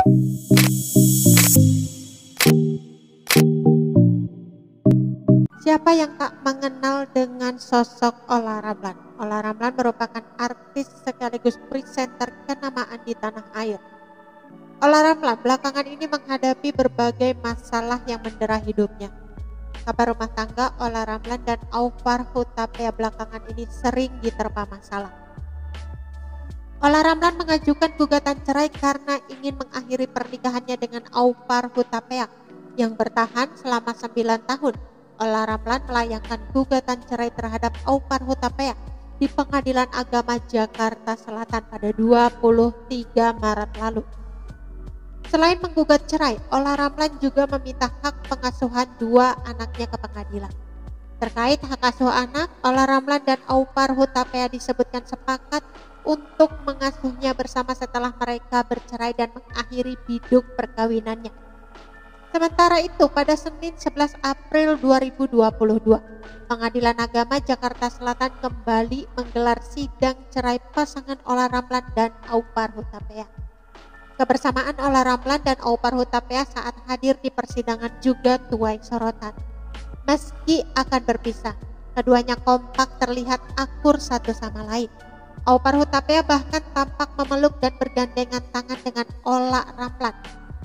Siapa yang tak mengenal dengan sosok Ola Ramlan? Ola Ramlan merupakan artis sekaligus presenter kenamaan di tanah air. Ola Ramlan belakangan ini menghadapi berbagai masalah yang mendera hidupnya. Kabar rumah tangga Ola Ramlan dan Aufar Hutapea belakangan ini sering diterpa masalah. Ola Ramlan mengajukan gugatan cerai karena ingin mengakhiri pernikahannya dengan Aufar Hutapea yang bertahan selama 9 tahun Ola Ramlan melayangkan gugatan cerai terhadap Aupar Hutapea di Pengadilan Agama Jakarta Selatan pada 23 Maret lalu. Selain menggugat cerai, Ola Ramlan juga meminta hak pengasuhan dua anaknya ke pengadilan. Terkait hak asuh anak, Ola Ramlan dan Aupar Hutapea disebutkan sepakat untuk mengasuhnya bersama setelah mereka bercerai dan mengakhiri biduk perkawinannya. Sementara itu, pada Senin 11 April 2022, Pengadilan Agama Jakarta Selatan kembali menggelar sidang cerai pasangan Ola Ramlan dan Aupar Hutapea. Kebersamaan Ola Ramlan dan Aupar Hutapea saat hadir di persidangan juga tuai sorotan. Meski akan berpisah, keduanya kompak terlihat akur satu sama lain. Aupar Hutapea bahkan tampak memeluk dan bergandengan tangan dengan Ola Ramlan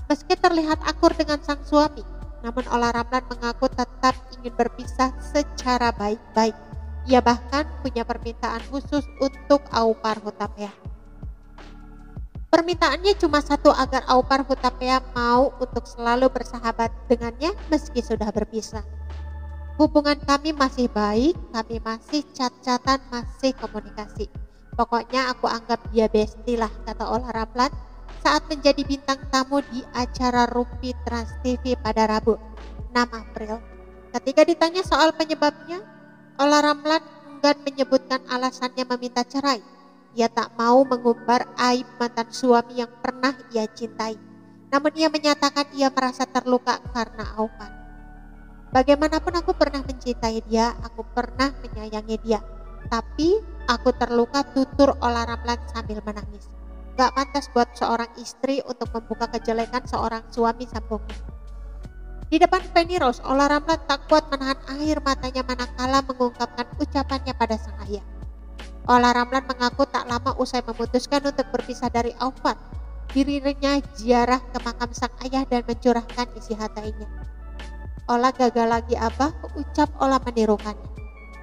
Meski terlihat akur dengan sang suami, namun Ola Ramlan mengaku tetap ingin berpisah secara baik-baik. Ia bahkan punya permintaan khusus untuk Aupar Hutapea. Permintaannya cuma satu agar Aupar Hutapea mau untuk selalu bersahabat dengannya meski sudah berpisah. Hubungan kami masih baik, kami masih cat-catan, masih komunikasi. Pokoknya aku anggap dia bestie lah, kata Ola Ramlan saat menjadi bintang tamu di acara Rumpi Trans TV pada Rabu 6 April. Ketika ditanya soal penyebabnya, Ola Ramlan enggan menyebutkan alasannya meminta cerai. Ia tak mau mengumbar aib mantan suami yang pernah ia cintai. Namun ia menyatakan ia merasa terluka karena Aufan. Bagaimanapun aku pernah mencintai dia, aku pernah menyayangi dia. Tapi aku terluka tutur Ola Ramlan sambil menangis. Gak pantas buat seorang istri untuk membuka kejelekan seorang suami sambungnya. Di depan Penny Rose, Ola Ramlan tak kuat menahan air matanya manakala mengungkapkan ucapannya pada sang ayah. Ola Ramlan mengaku tak lama usai memutuskan untuk berpisah dari Aufat. Dirinya ziarah ke makam sang ayah dan mencurahkan isi hatinya. Ola gagal lagi abah, ucap Ola menirukannya.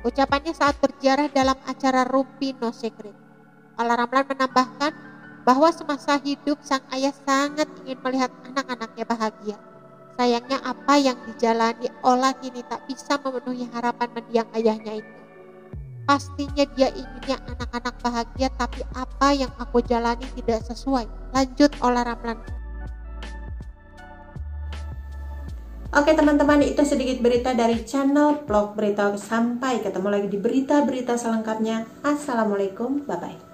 Ucapannya saat berziarah dalam acara Rumpi No Secret. Ola Ramlan menambahkan bahwa semasa hidup sang ayah sangat ingin melihat anak-anaknya bahagia. Sayangnya apa yang dijalani Ola kini tak bisa memenuhi harapan mendiang ayahnya itu. Pastinya dia inginnya anak-anak bahagia tapi apa yang aku jalani tidak sesuai. Lanjut Ola Ramlan. Oke teman-teman itu sedikit berita dari channel vlog berita sampai ketemu lagi di berita-berita selengkapnya. Assalamualaikum bye bye.